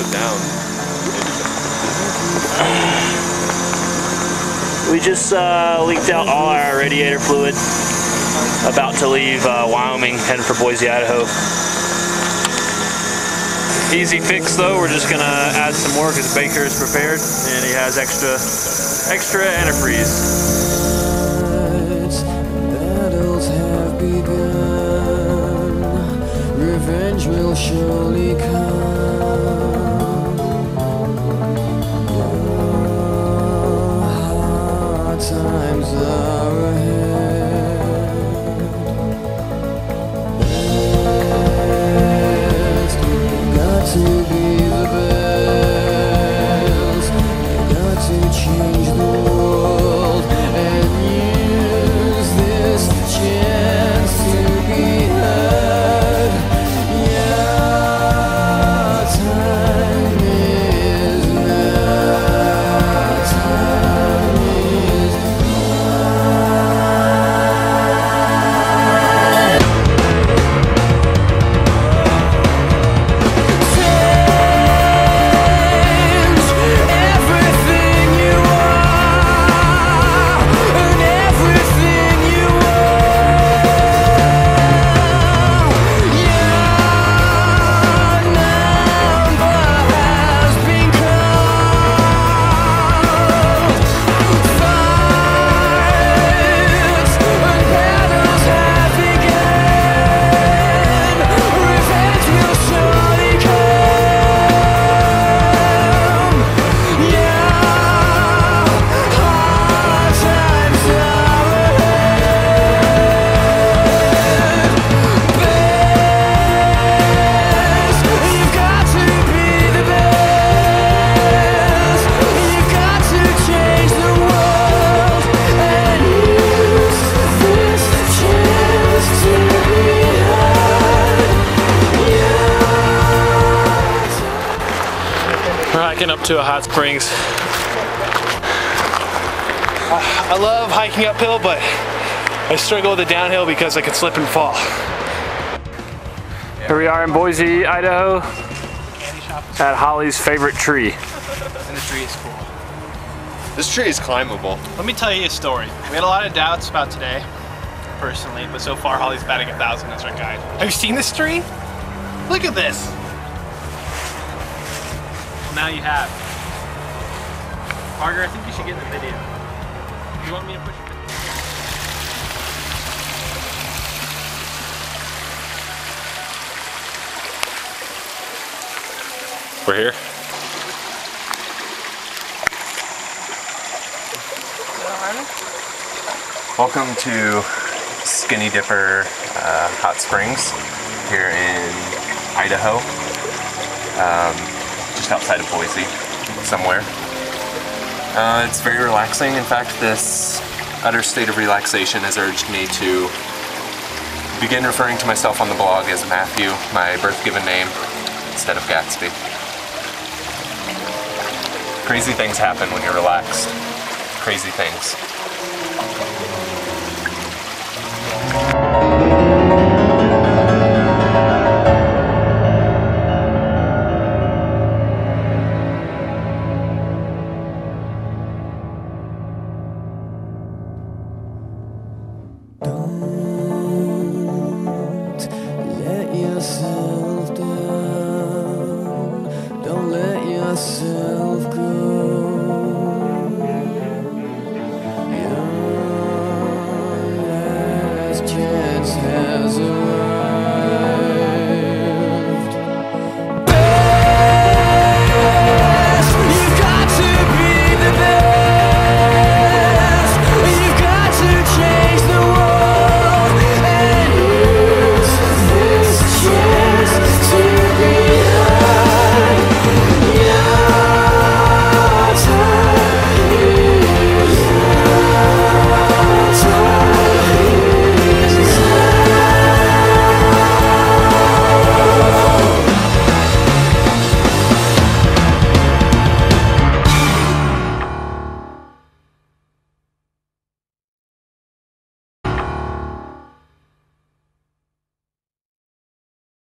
it down. We just uh, leaked out all our radiator fluid. About to leave uh, Wyoming, heading for Boise, Idaho. Easy fix though, we're just gonna add some more because Baker is prepared and he has extra, extra antifreeze. Battles have begun. Revenge will surely come. To change the We're hiking up to a hot springs. I love hiking uphill, but I struggle with the downhill because I could slip and fall. Here we are in Boise, Idaho, at Holly's favorite tree. And the tree is cool. This tree is climbable. Let me tell you a story. We had a lot of doubts about today, personally, but so far Holly's batting a thousand as our guide. Have you seen this tree? Look at this. Well, now you have. Parker, I think you should get in the video. You want me to push it? We're here. Welcome to Skinny Dipper uh, Hot Springs here in Idaho, um, just outside of Boise, somewhere. Uh, it's very relaxing. In fact, this utter state of relaxation has urged me to begin referring to myself on the blog as Matthew, my birth given name, instead of Gatsby. Crazy things happen when you're relaxed. Crazy things. Yourself down.